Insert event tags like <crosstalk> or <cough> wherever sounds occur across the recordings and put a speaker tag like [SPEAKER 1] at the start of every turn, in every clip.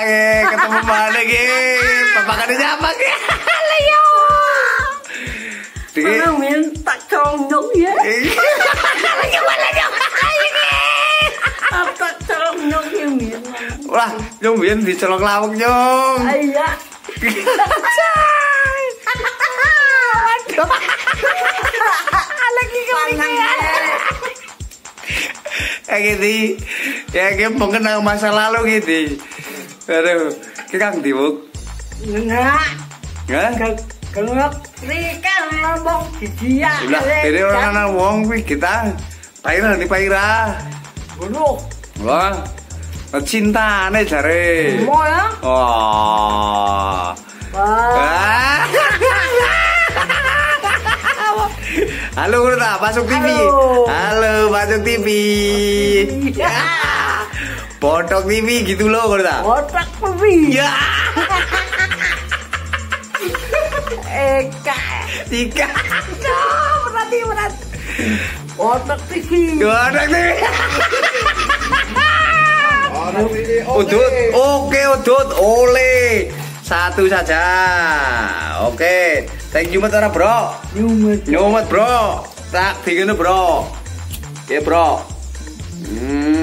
[SPEAKER 1] eh, ketemu mana? Bapak kan siapa ki? Leo.
[SPEAKER 2] Mana minta condong ya?
[SPEAKER 1] Gimana dong?
[SPEAKER 2] Apa condong ya min?
[SPEAKER 1] Wah, nyong biyen dicelok lawang nyong.
[SPEAKER 2] Iya.
[SPEAKER 1] Lagi Kayak gitu. Ya kayak mengenang masa lalu gitu. Aduh, kita kang dibuk.
[SPEAKER 2] Enggak.
[SPEAKER 1] Ya?
[SPEAKER 2] Kalau rika ngomong dia.
[SPEAKER 1] Udah, ini orang anak wong kuwi kita paira di paira.
[SPEAKER 2] Bulu.
[SPEAKER 1] Wah. Cintane jare.
[SPEAKER 2] Mau ya?
[SPEAKER 1] Wah.
[SPEAKER 2] Wah.
[SPEAKER 1] Ah. Halo Kurta, masuk TV.
[SPEAKER 2] Halo.
[SPEAKER 1] Halo, masuk TV.
[SPEAKER 2] Ya.
[SPEAKER 1] Potok TV gitu loh Kurta.
[SPEAKER 2] Otak pebi.
[SPEAKER 1] Ya,
[SPEAKER 2] Eka.
[SPEAKER 1] tiga.
[SPEAKER 2] Berarti berat. Otak TV.
[SPEAKER 1] Potok TV. Udut, oke Udut, oleh satu saja. Oke, thank you Matara bro.
[SPEAKER 2] Nyumet.
[SPEAKER 1] Nyomet bro, tak bikin bro. Oke bro. Hmm,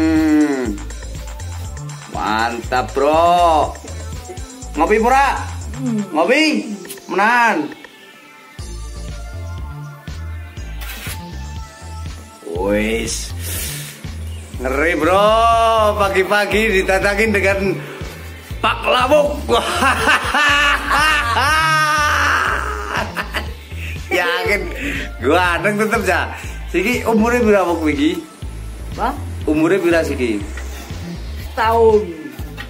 [SPEAKER 1] mantap bro. Ngopi pura? Ngopi? Menan. Wis. Ngeri bro, pagi-pagi ditatakin dengan Pak Lamuk. <laughs> Yakin gua adeng tetep ya. Siki umurnya berapa kuwi
[SPEAKER 2] Wah.
[SPEAKER 1] Umurnya pira siki?
[SPEAKER 2] Tahun.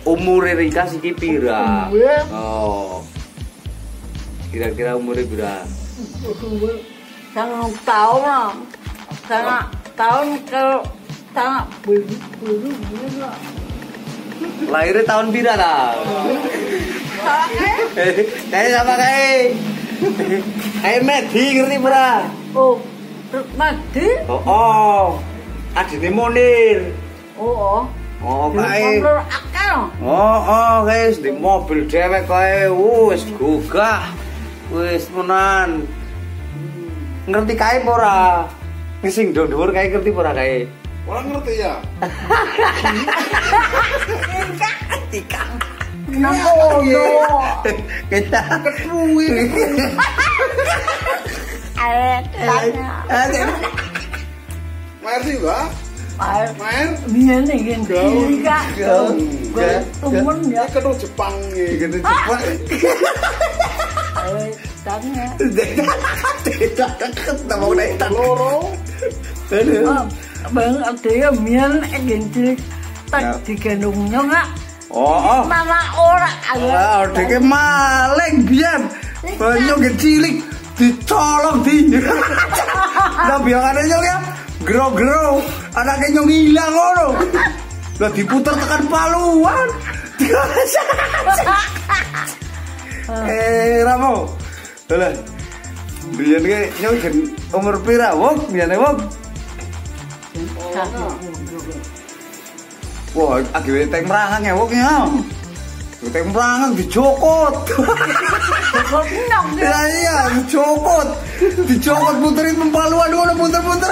[SPEAKER 1] Umurnya Rika siki pira?
[SPEAKER 2] Umurnya?
[SPEAKER 1] Oh. Kira-kira umurnya pira?
[SPEAKER 2] Sangat tahun lah. Sangat tahun ke sangat bulu bulu bulu.
[SPEAKER 1] Lahirnya tahun pira lah? Kayak sama kayak Kayak Medi ngerti pura?
[SPEAKER 2] Oh, mati.
[SPEAKER 1] Oh, oh. Adine Monir.
[SPEAKER 2] Oh, oh.
[SPEAKER 1] Oh, kayak Oh, oh, guys, di mobil dewek kae wis gugah. Wis menan. Ngerti kae apa ora? Sing dhuwur kae ngerti apa ora kae?
[SPEAKER 3] Orang ngerti ya?
[SPEAKER 1] Tikang.
[SPEAKER 2] Kenapa ono?
[SPEAKER 1] Kita
[SPEAKER 3] Ketruwi. <laughs>
[SPEAKER 2] Eh, tanya.
[SPEAKER 3] Main sih enggak?
[SPEAKER 2] Air.
[SPEAKER 3] Main?
[SPEAKER 2] Biar nih kan.
[SPEAKER 3] Gaul.
[SPEAKER 2] Kak.
[SPEAKER 1] Gaul.
[SPEAKER 2] Gue temen ya.
[SPEAKER 3] Ya ketemu Jepang nih.
[SPEAKER 1] gitu cepat.
[SPEAKER 2] Eh, tanya.
[SPEAKER 1] Tidak deket mau naik
[SPEAKER 3] Loro.
[SPEAKER 1] Aduh.
[SPEAKER 2] Oh, Bang, ada ya mian agensi
[SPEAKER 1] Ya.
[SPEAKER 2] tak digendongnya nggak?
[SPEAKER 1] Oh, oh.
[SPEAKER 2] Mana orang ada?
[SPEAKER 1] Ah, deke maling biyen. Banyu cilik dicolong di. Lah biangane nyong ya. Gro-gro, anaknya nyong hilang ngono. Lah diputer tekan paluan. <laughs> eh, Ramo. Lah. Biyen ki nyong gen umur pira, Wong? Biyen Wong. Wah, agak teng merangan ya, Wong ya. Teng merangan dicokot.
[SPEAKER 2] Kok nong dia?
[SPEAKER 1] Ya iya, dicokot. Dicokot puterin pempaluan ngono puter-puter.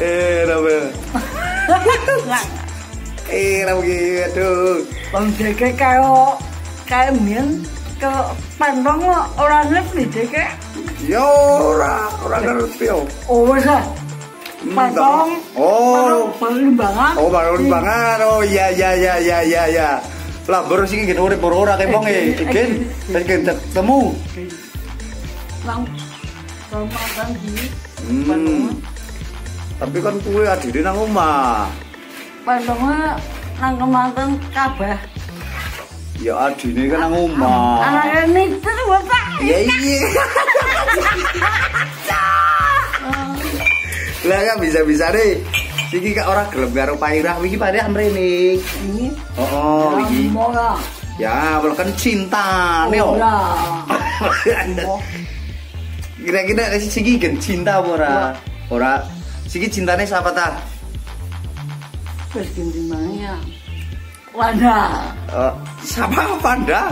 [SPEAKER 1] eh, rabe. Eh, rabe gitu.
[SPEAKER 2] Bang Jeke kayak kayak mian ke pandang lo orang ngerti Jeke.
[SPEAKER 1] Yo, ora, ora ngerti yo.
[SPEAKER 2] Oh bisa. Pandang.
[SPEAKER 1] Oh.
[SPEAKER 2] Pandang banget.
[SPEAKER 1] Oh, baru banget. Oh, iya iya iya iya iya iya. Lah baru sih gitu urip baru ora kembang e. Iki iki ketemu.
[SPEAKER 2] Lang. Kalau makan di
[SPEAKER 1] Hmm. Tapi kan kue adine nang omah.
[SPEAKER 2] pandangnya nang kemarin kabeh.
[SPEAKER 1] Ya adine kan nang omah.
[SPEAKER 2] Ini tuh bapak.
[SPEAKER 1] Iya iya. <laughs> Kan bisa-bisa deh. Iki kak orang gelem karo pairah iki pada amrene.
[SPEAKER 2] Ini.
[SPEAKER 1] Oh, oh iki.
[SPEAKER 2] Ya.
[SPEAKER 1] Ya, kalau kan cinta nih.
[SPEAKER 2] Oh,
[SPEAKER 1] oh.
[SPEAKER 2] ya. <laughs>
[SPEAKER 1] Kira-kira si Sigi kan cinta apa ora? Ora. Sigi cintanya siapa ta?
[SPEAKER 2] Wis ganti mana? Wanda.
[SPEAKER 1] Eh, siapa Panda?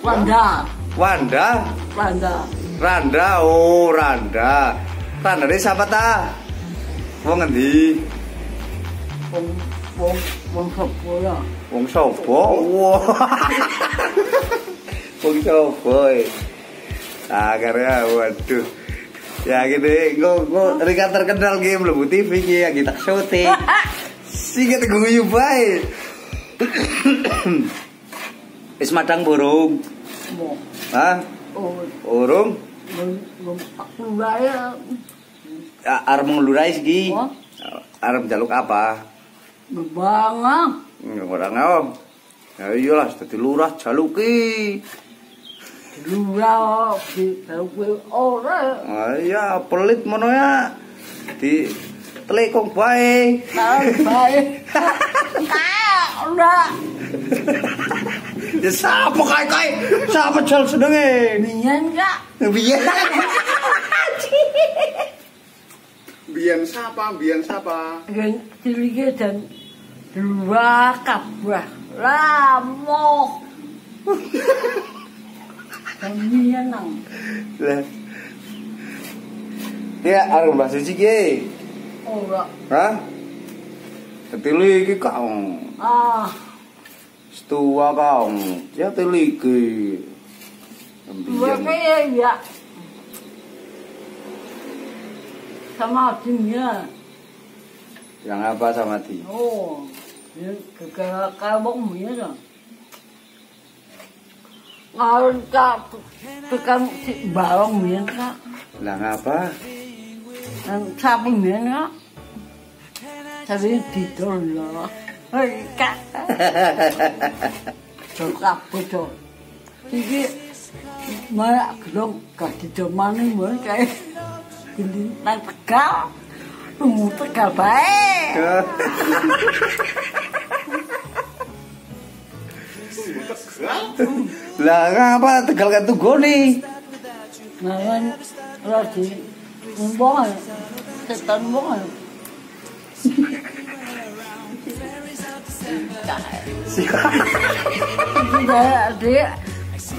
[SPEAKER 2] Wanda.
[SPEAKER 1] Wanda?
[SPEAKER 2] Wanda.
[SPEAKER 1] Randa, oh Randa. Ini siapa ta? Wong ngendi?
[SPEAKER 2] Wong wong wong sopo ya?
[SPEAKER 1] Wong sopo? Wah. <laughs> Wong sopo? eh? Akhirnya waduh. Ya gitu, gue gue Rika terkenal game Lebu TV yang kita syuting. <laughs> Singkat guyu bae. <coughs> Wis madang burung. Hah?
[SPEAKER 2] Oh,
[SPEAKER 1] Urung?
[SPEAKER 2] Ya.
[SPEAKER 1] Arep ngelurai iki.
[SPEAKER 2] Oh.
[SPEAKER 1] Arep jaluk apa?
[SPEAKER 2] Ngebanga.
[SPEAKER 1] Ora ngom. Ya iyalah dadi lurah jaluki.
[SPEAKER 2] Lura di kowe ora.
[SPEAKER 1] Ah iya pelit mono ya. Di telekong bae.
[SPEAKER 2] Bae. <laughs> Ora.
[SPEAKER 1] Ya sapa kae kae? Sapa jal senenge?
[SPEAKER 2] Biyen kak.
[SPEAKER 1] Piye? <laughs>
[SPEAKER 3] Biyen siapa? Biyen siapa?
[SPEAKER 2] Gen cilike dan dua kabah. Lamo. <laughs> Biyen nang.
[SPEAKER 1] Lah. Ya arep mbah suci ki.
[SPEAKER 2] Ora.
[SPEAKER 1] Hah? Ketili iki kaong.
[SPEAKER 2] Ah,
[SPEAKER 1] Setua kaong. Ya teli iki.
[SPEAKER 2] dua kaya ya. Sama dunia.
[SPEAKER 1] Yang apa sama di?
[SPEAKER 2] Oh, ya gegara kabong biyen. Ngalun kak tekan si barong biyen kak.
[SPEAKER 1] Lah ngapa?
[SPEAKER 2] Ang sabi biyen kak. Sabi dito lo. Ay kak. <laughs> Jokap betul. Iki Maya kedong kasih jamani mo kay hindi nang tegal. Tunggu tegal. <laughs>
[SPEAKER 1] Lah ngapa tegal kan tunggone?
[SPEAKER 2] Ngayon, lagi umbongan. Setan umbongan.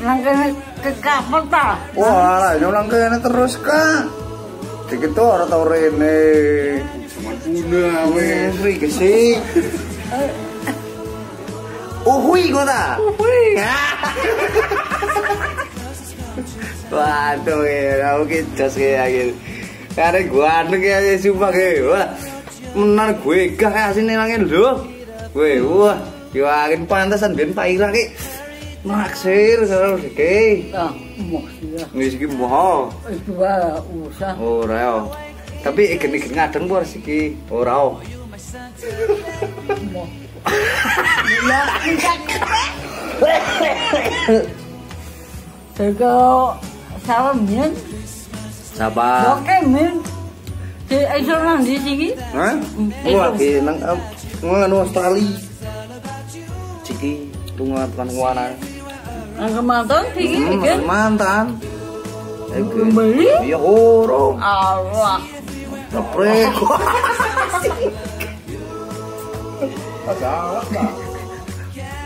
[SPEAKER 2] Nangkene ke kapal ta.
[SPEAKER 1] Wah, nyulang kene terus kak. Dikit tuh orang tau rene.
[SPEAKER 3] Sama tuna weh.
[SPEAKER 1] Wih, sih. Uhui kok ta?
[SPEAKER 2] Wih, <laughs>
[SPEAKER 1] Waduh, ya, aku ki jos kayak gitu. Karena gue anu kayak sumpah kayak, wah, menar gue gak kasih nilangin lho. Gue, wah, yakin pantasan ben Pak Ira ki naksir karo dike.
[SPEAKER 2] ah, mau sih.
[SPEAKER 1] Wis iki moho.
[SPEAKER 2] Itu lah usah.
[SPEAKER 1] Ora yo. Tapi igen-igen ngadeng por iki ora. oh.
[SPEAKER 2] Mau. Ya, kita Kalau sama min,
[SPEAKER 1] Siapa?
[SPEAKER 2] oke min. Di iso nang di sini.
[SPEAKER 1] Hah? Wah, ki nang ngono Australia. Ciki tunga tekan kuana.
[SPEAKER 2] Nang kemantan sini
[SPEAKER 1] Hmm, mantan.
[SPEAKER 2] Kembali.
[SPEAKER 1] Ya ora.
[SPEAKER 2] Allah.
[SPEAKER 1] Ceprek.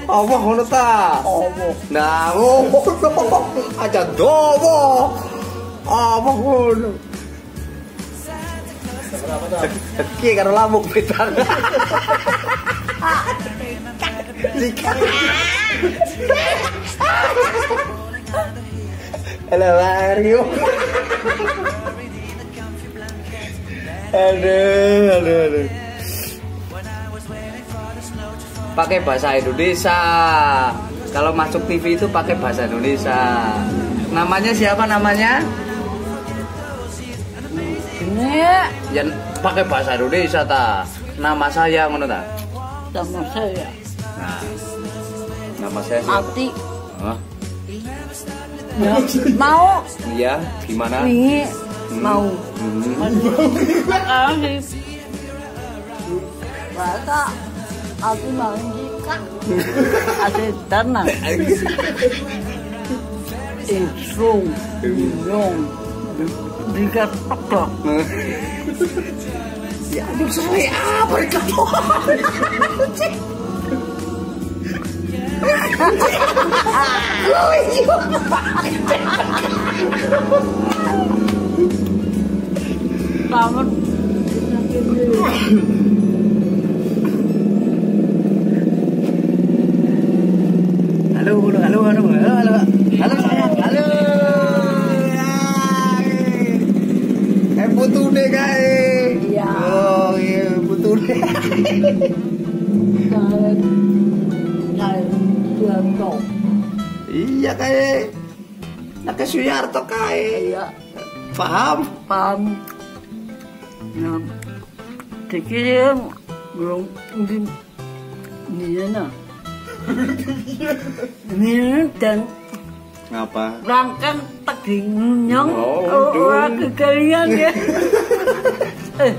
[SPEAKER 1] Apa <laughs> ngono ta?
[SPEAKER 2] Allah.
[SPEAKER 1] Nah, oh, aja dobo. Apa ngono? Ki karo lamuk pitan. Jika. Halo Mario. Aduh, aduh, aduh. Pakai bahasa Indonesia. Kalau masuk TV itu pakai bahasa Indonesia. Namanya siapa namanya?
[SPEAKER 2] Ini
[SPEAKER 1] Ya pakai bahasa Indonesia ta. Nama saya ngono ta.
[SPEAKER 2] sama saya.
[SPEAKER 1] Nah. Nama saya siapa?
[SPEAKER 2] Ati.
[SPEAKER 1] Hah?
[SPEAKER 2] Ya, mau
[SPEAKER 1] Iya, gimana?
[SPEAKER 2] ini mau.
[SPEAKER 1] Hmm.
[SPEAKER 2] Sekarang sih. Rasa aku mau jika ada tanah. Isung, bingung, jika tok
[SPEAKER 1] Ya aduh sore apa ini
[SPEAKER 2] Selamat.
[SPEAKER 1] Halo, halo, halo, halo, halo, halo, halo sayang, halo. Putu deh kae.
[SPEAKER 2] Iya.
[SPEAKER 1] Oh iya putu deh.
[SPEAKER 2] Kalian kalian tuan kau. <laughs>
[SPEAKER 1] Iya kae. Nak Suyarto kae.
[SPEAKER 2] Iya.
[SPEAKER 1] Paham?
[SPEAKER 2] Paham. Nah, dikirim belum ini nah. Ini dan
[SPEAKER 1] Ngapa?
[SPEAKER 2] rangkang tadi nyong
[SPEAKER 1] Oh,
[SPEAKER 2] orang kekalian ya. <laughs> eh,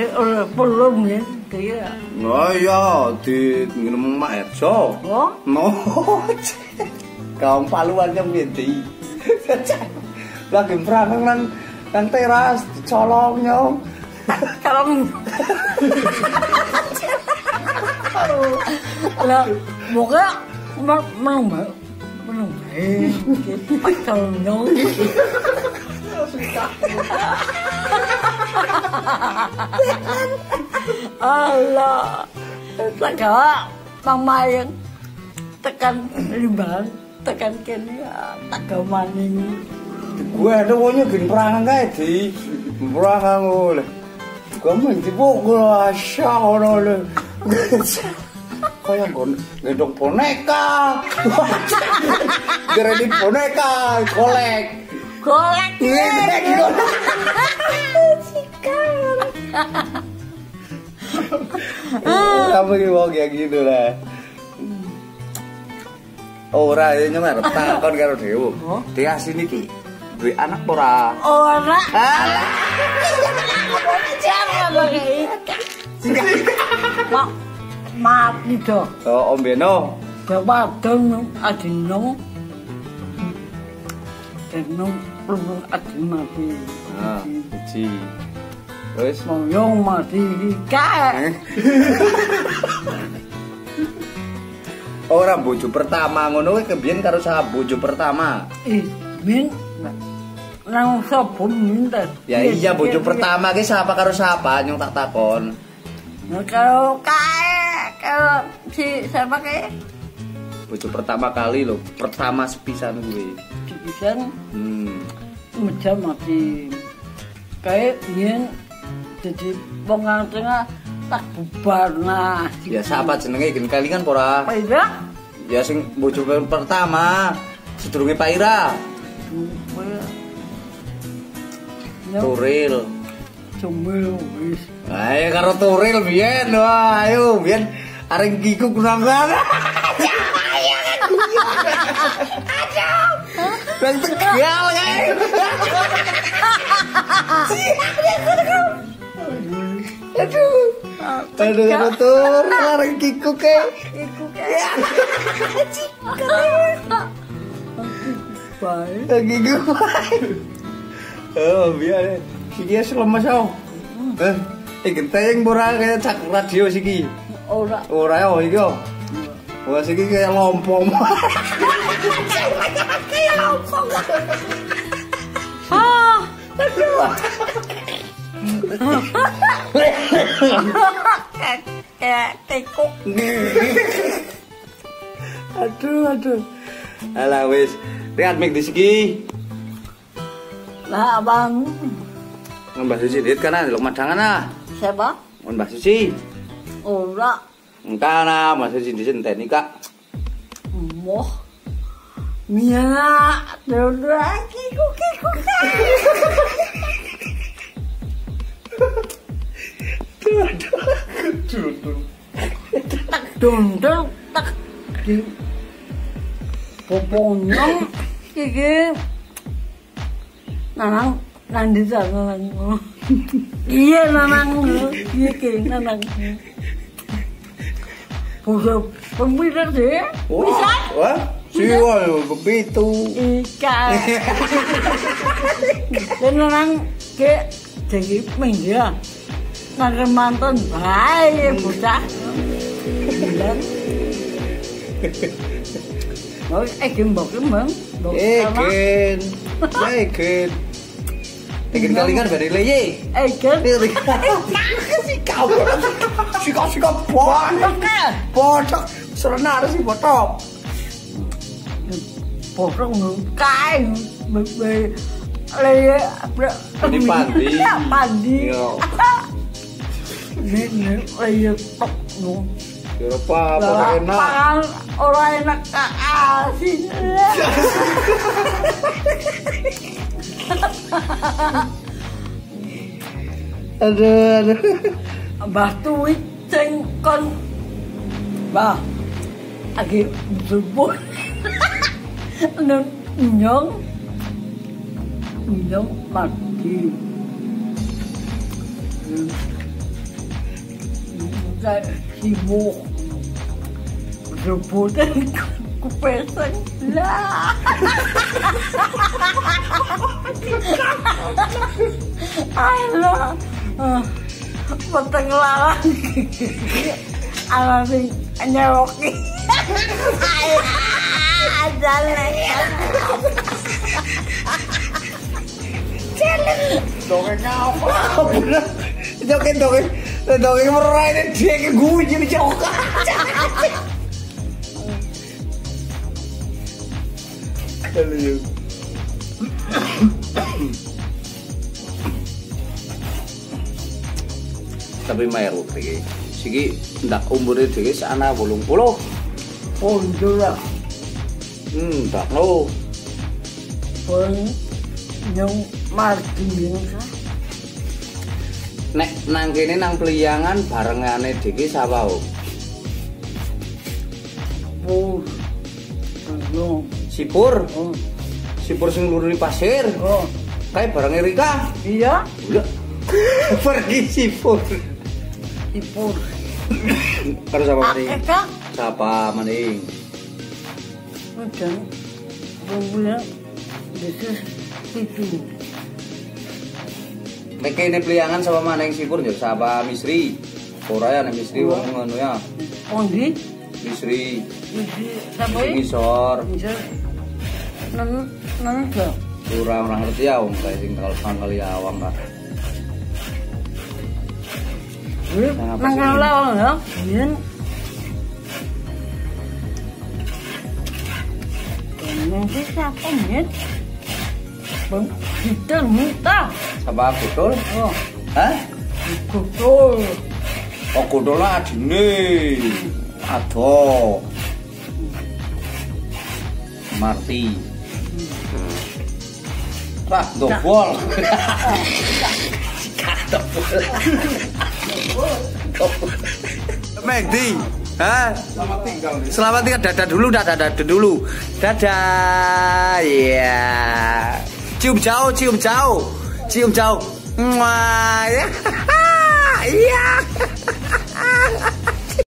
[SPEAKER 2] eh orang belum ya dia.
[SPEAKER 1] Oh iya, di minum Mak Erjo.
[SPEAKER 2] Oh,
[SPEAKER 1] No. <laughs> Kaum paluan yang. <laughs> Lagi perang nang nang teras dicolong nyong.
[SPEAKER 2] kalau lah moga menang ba menang eh kalau nyong Allah. Taka mama yang tekan limbang tekan kene tak maning
[SPEAKER 1] Gue ada wonyo gin perang kae di. Perang ngole. Kamu di pukul asya ngono le. Kayak gon gendong boneka. <laughs> Kira di boneka kolek.
[SPEAKER 2] golek
[SPEAKER 1] Iya, Kamu wong kayak gitu lah. Ora ya nyemar takon karo Dewo.
[SPEAKER 2] Oh.
[SPEAKER 1] Dia sini ki duwe anak ora?
[SPEAKER 2] ora
[SPEAKER 1] Alah.
[SPEAKER 2] jangan pakai mak mati do
[SPEAKER 1] Oh, Om Beno.
[SPEAKER 2] coba dong adino. Adino perlu adi mati
[SPEAKER 1] Ah, siji. Wis.
[SPEAKER 2] Moyong mati. Kae <laughs>
[SPEAKER 1] Ora bojo pertama ngono kuwi kebiyen karo sapa bojo pertama?
[SPEAKER 2] ih min. Nang sapa minta
[SPEAKER 1] Ya iya bojo pertama ki sapa karo sapa nyong tak takon.
[SPEAKER 2] Nah, kalau kalau si siapa kae
[SPEAKER 1] Bojo pertama kali lho, pertama sepisan gue.
[SPEAKER 2] dipisan
[SPEAKER 1] Hmm.
[SPEAKER 2] meja mati kayak yen jadi wong nang tengah tak bubar nah
[SPEAKER 1] Ya siapa jenenge gen kalingan apa ora?
[SPEAKER 2] Paira
[SPEAKER 1] Ya sing bojo pertama sedurunge Pak Ira.
[SPEAKER 2] Ya,
[SPEAKER 1] Turil.
[SPEAKER 2] cumil wis.
[SPEAKER 1] Ayo karo Turil biyen. Wah, ayo biyen areng kikuk nang kana. Bang tegal kae. Aduh. Aduh karo Turil areng kikuk kae.
[SPEAKER 2] Iku kae. Baik.
[SPEAKER 1] Gue. Oh, biar wis lemes oh. Eh, iki genteng ora kaya cak radio siki.
[SPEAKER 2] Ora
[SPEAKER 1] Ora yo iki yo. Wah siki kaya lompong.
[SPEAKER 2] ah kayak kayak tekuk
[SPEAKER 1] aduh, aduh. Alah wis, lihat mik di siki.
[SPEAKER 2] nah abang
[SPEAKER 1] Mbak Suci lihat kana lho madangan ah.
[SPEAKER 2] siapa
[SPEAKER 1] Mbak Suci. 어라. 까나
[SPEAKER 2] 마사지 드신 되니까. 뭐? 미안아, 너라 끼고 끼고 둥둥 둥둥 딱
[SPEAKER 4] 뽀뽀놈
[SPEAKER 2] 이게 나랑 난디지 않아 나랑 이해
[SPEAKER 4] 나랑
[SPEAKER 2] 이게 나랑 iya ki nanang Bosok pemilik deh bisa
[SPEAKER 1] Wah, siwa yo kepitu.
[SPEAKER 2] ikan dan nanang ke jadi media nang mantan bae bocah. Dan Nói ai kiếm một cái mớn
[SPEAKER 1] Egen. Ya Egen kalingan bare leye.
[SPEAKER 2] Ai kiếm
[SPEAKER 1] Si kau. Si kau si kau bodoh. Bodoh. Si bodoh.
[SPEAKER 2] Bộ trong ngưỡng cái Bởi vì Lấy
[SPEAKER 1] Đi pandi.
[SPEAKER 2] Pandi
[SPEAKER 1] Iya.
[SPEAKER 2] Nên nếu lấy tóc luôn
[SPEAKER 1] Ya apa, apa enak.
[SPEAKER 2] Orang enak <laughs> ke asin
[SPEAKER 1] Aduh, aduh.
[SPEAKER 2] Mbah tuwit sing kon Mbah Lagi subuh Nung nyong Nyong mati Saya sibuk Rebutan kupesan lah Alah Ah, Peteng Alah sing nyewoki Jalan
[SPEAKER 1] Dongeng apa? Bener. Dongeng dongeng. Dongeng merai ini dia ke gue jadi joka. Aduh. Tapi mayar iki. Siki ndak umure dhewe sana 80.
[SPEAKER 2] Pondok lah
[SPEAKER 1] Hmm, ndak lo.
[SPEAKER 2] Pon Nyong sah
[SPEAKER 1] Nek nang kene nang Pliyangan barengane dhewe sapa, O?
[SPEAKER 2] Pur Nyong
[SPEAKER 1] Sipur.
[SPEAKER 2] Oh
[SPEAKER 1] Sipur sing lurune pasir.
[SPEAKER 2] Oh
[SPEAKER 1] Kae barenge Rika.
[SPEAKER 2] Iya
[SPEAKER 1] Udah. <laughs> Pergi sipur.
[SPEAKER 2] Ipur
[SPEAKER 1] Karo sapa maning? Sapa maning?
[SPEAKER 2] Macam Bumbunya itu
[SPEAKER 1] Nek kene Pliyangan sapa maning sipur yo sapa Misri. Ora ya nek Misri wong ngono ya.
[SPEAKER 2] Pondi
[SPEAKER 1] Misri
[SPEAKER 2] Isi Siapa
[SPEAKER 1] sing
[SPEAKER 2] ini?
[SPEAKER 1] isor.
[SPEAKER 2] Bisa Nan Nan ke
[SPEAKER 1] Ora ora ngerti ya wong kae sing kalau sangkal ya awang kah. Nah, apa
[SPEAKER 2] Nang
[SPEAKER 1] sih?
[SPEAKER 2] kalau ya Yen Nanti siapa nih? Bang, kita minta.
[SPEAKER 1] Sapa Kudul?
[SPEAKER 2] Oh,
[SPEAKER 1] Hah?
[SPEAKER 2] betul.
[SPEAKER 1] Oh Kudul adine. Aduh. Marti. Wah, dobol. Megdi, Hah?
[SPEAKER 3] Selamat tinggal nih.
[SPEAKER 1] Selamat tinggal dadah dulu, dadah dadah dulu. Dadah. Iya. Cium jauh, cium jauh. Cium jauh. Mwah. Ya. <laughs> Iya. <laughs>